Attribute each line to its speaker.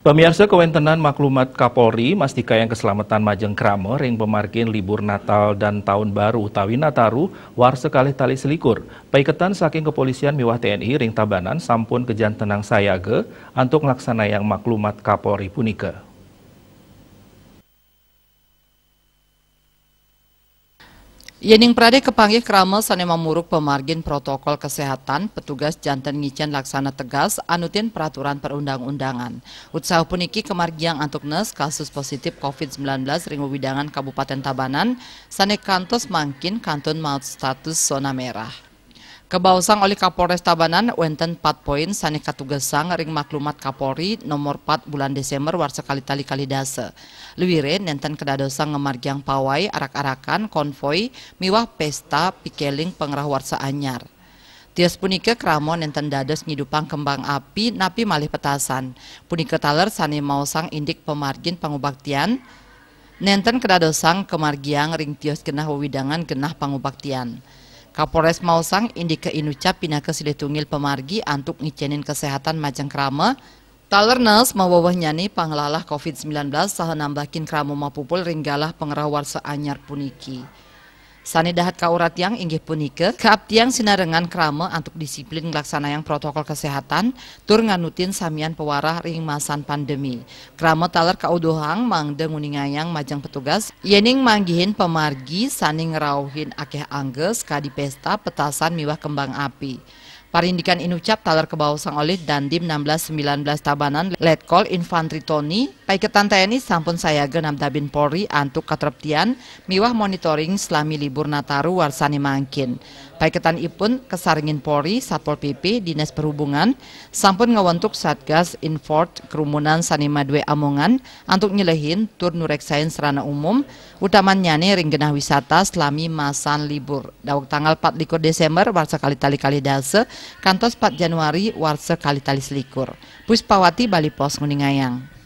Speaker 1: Pemirsa kewentenan maklumat Kapolri mastika yang keselamatan Majeng Kramer yang pemargin libur Natal dan Tahun Baru utawi Nataru war sekali tali selikur. Paiketan saking kepolisian miwah TNI ring tabanan sampun kejan tenang sayage untuk laksana yang maklumat Kapolri punika.
Speaker 2: Yening Prade kepanggih krama sane mamuruk pemargin protokol kesehatan, petugas jantan ngicen laksana tegas anutin peraturan perundang-undangan. Utsah puniki kemargiang antuk nes kasus positif COVID-19 ring widangan Kabupaten Tabanan, sane kantos mangkin kantun maut status zona merah. Kebausang oleh Kapolres Tabanan wenten 4 poin sani katugasang ring maklumat Kapolri nomor 4 bulan Desember war sekali tali kali dasa. Luwire nenten kedadosang ngemargiang pawai arak-arakan konvoy miwah pesta pikeling pengerah warsa anyar. Tias punika kramon nenten dados nyidupang kembang api napi malih petasan. Punika taler sani mausang indik pemargin pangubaktian nenten kedadosang kemargiang ring tios genah wewidangan genah pangubaktian. Kapolres Mausang indika inucap pinaka silitungil pemargi antuk ngicenin kesehatan majang krama Talernas mawawah nyani panglalah COVID-19 saha nambakin kramo mapupul ringgalah pengerawar seanyar puniki. Sani dahat kaurat yang inggih punike, keabtiang sinarengan krama untuk disiplin yang protokol kesehatan, tur nganutin samian pewarah ring masan pandemi. Krama taler kaudohang mangde nguningayang majang petugas, yening manggihin pemargi sani ngerauhin akeh angges kadi pesta petasan miwah kembang api. Parindikan inucap talar kebausang oleh Dandim 1619 Tabanan Letkol Infantri Tony paiketan TNI sampun saya genam dabin Polri antuk katreptian miwah monitoring selami libur Nataru warsani mangkin. Paiketan ipun kesaringin Polri Satpol PP Dinas Perhubungan sampun ngawentuk Satgas Infort Kerumunan Sanima Dwe Amongan antuk nyelehin tur nureksain serana umum utamanya nih ringgenah wisata selami masan libur. Dawak tanggal 4 Desember warsa kali tali kali dase kantos 4 Januari warsa kali tali selikur. Puspawati Bali Pos Nguningayang.